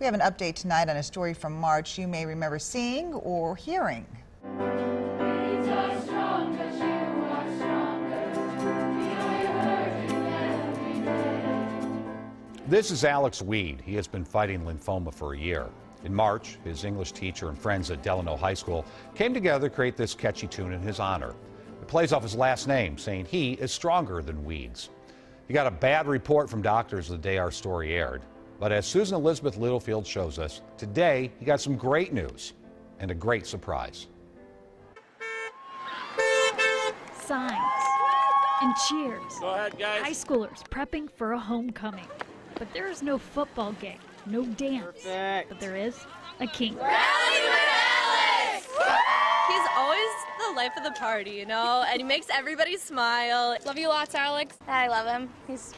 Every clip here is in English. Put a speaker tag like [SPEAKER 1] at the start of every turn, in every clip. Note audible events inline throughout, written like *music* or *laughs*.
[SPEAKER 1] We have an update tonight on a story from March you may remember seeing or hearing.
[SPEAKER 2] This is Alex Weed. He has been fighting lymphoma for a year. In March, his English teacher and friends at Delano High School came together to create this catchy tune in his honor. It plays off his last name, saying he is stronger than weeds. He got a bad report from doctors the day our story aired. But as Susan Elizabeth Littlefield shows us, today he got some great news and a great surprise.
[SPEAKER 3] Signs and cheers.
[SPEAKER 4] Go ahead, guys.
[SPEAKER 3] High schoolers prepping for a homecoming. But there is no football game, no dance.
[SPEAKER 4] Perfect.
[SPEAKER 3] But there is a king. Rally with Alex!
[SPEAKER 5] He's always the life of the party, you know, and he makes everybody smile.
[SPEAKER 6] Love you lots, Alex.
[SPEAKER 7] I love him. He's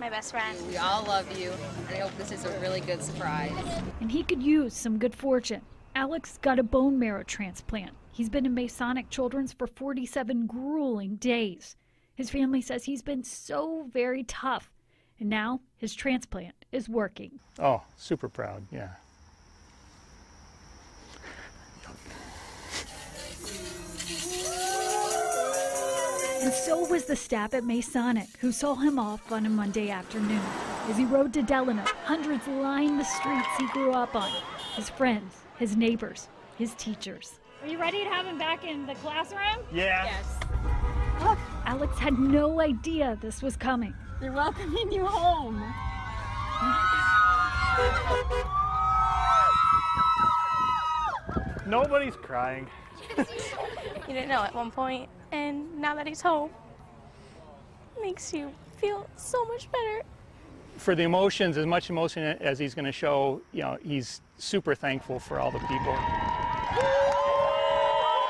[SPEAKER 7] my best friend.
[SPEAKER 6] We all love you, and I hope this is a really good surprise.
[SPEAKER 3] And he could use some good fortune. Alex got a bone marrow transplant. He's been in Masonic Children's for 47 grueling days. His family says he's been so very tough. And now his transplant is working.
[SPEAKER 8] Oh, super proud, yeah.
[SPEAKER 3] And so was the staff at Masonic, who saw him off on a Monday afternoon. As he rode to Delano, hundreds lined the streets he grew up on his friends, his neighbors, his teachers. Are you ready to have him back in the classroom?
[SPEAKER 8] Yeah.
[SPEAKER 6] Yes.
[SPEAKER 3] Look, Alex had no idea this was coming.
[SPEAKER 6] They're welcoming you home. *laughs*
[SPEAKER 8] Nobody's crying.
[SPEAKER 7] You didn't know at one point, and now that he's home, makes you feel so much better.
[SPEAKER 8] For the emotions, as much emotion as he's going to show, you know, he's super thankful for all the people.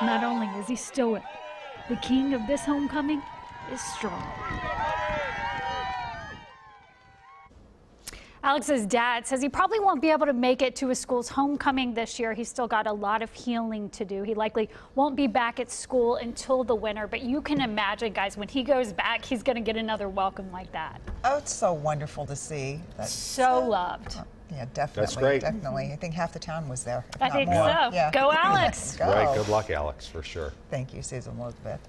[SPEAKER 3] Not only is he stoic, the king of this homecoming is strong.
[SPEAKER 9] Alex's dad says he probably won't be able to make it to his school's homecoming this year. He's still got a lot of healing to do. He likely won't be back at school until the winter, but you can imagine, guys, when he goes back, he's going to get another welcome like that.
[SPEAKER 1] Oh, it's so wonderful to see. That's,
[SPEAKER 9] So uh, loved.
[SPEAKER 1] Uh, yeah, definitely.
[SPEAKER 2] That's great.
[SPEAKER 1] Definitely. I think half the town was there.
[SPEAKER 9] I think
[SPEAKER 1] more.
[SPEAKER 9] so.
[SPEAKER 1] Yeah.
[SPEAKER 9] Go, *laughs* Alex.
[SPEAKER 1] Go.
[SPEAKER 2] Right, good luck, Alex, for sure.
[SPEAKER 1] Thank you, Susan Elizabeth.